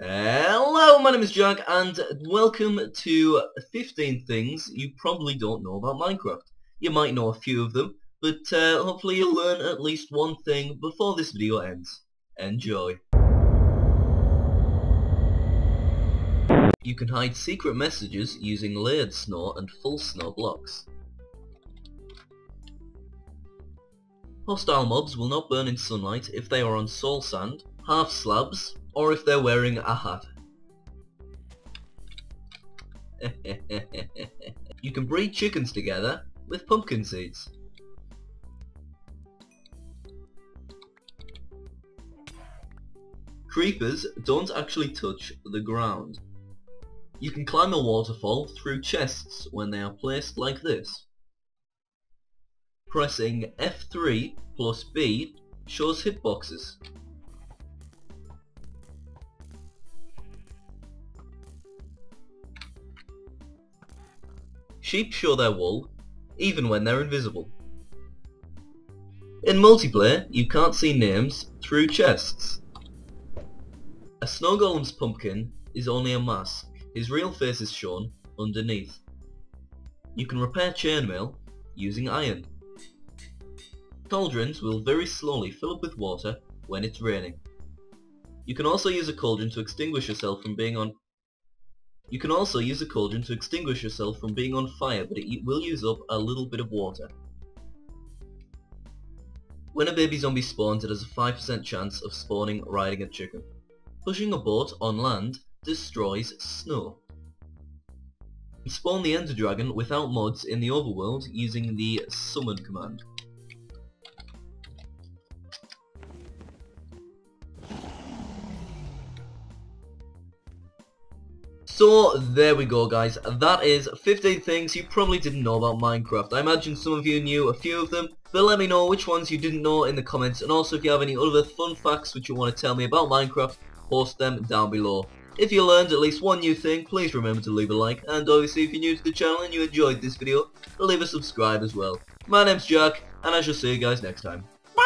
Hello, my name is Jack, and welcome to 15 things you probably don't know about Minecraft. You might know a few of them, but uh, hopefully you'll learn at least one thing before this video ends. Enjoy. You can hide secret messages using layered snow and full snow blocks. Hostile mobs will not burn in sunlight if they are on soul sand, half slabs, or if they're wearing a hat. you can breed chickens together with pumpkin seeds. Creepers don't actually touch the ground. You can climb a waterfall through chests when they are placed like this. Pressing F3 plus B shows hitboxes. Sheep show their wool, even when they're invisible. In multiplayer, you can't see names through chests. A snow golem's pumpkin is only a mask. His real face is shown underneath. You can repair chainmail using iron. Cauldrons will very slowly fill up with water when it's raining. You can also use a cauldron to extinguish yourself from being on you can also use a cauldron to extinguish yourself from being on fire, but it will use up a little bit of water. When a baby zombie spawns, it has a 5% chance of spawning riding a chicken. Pushing a boat on land destroys snow. Spawn the Ender Dragon without mods in the overworld using the summon command. So there we go guys, that is 15 things you probably didn't know about Minecraft. I imagine some of you knew a few of them, but let me know which ones you didn't know in the comments and also if you have any other fun facts which you want to tell me about Minecraft, post them down below. If you learned at least one new thing, please remember to leave a like, and obviously if you're new to the channel and you enjoyed this video, leave a subscribe as well. My name's Jack, and I shall see you guys next time. Bye!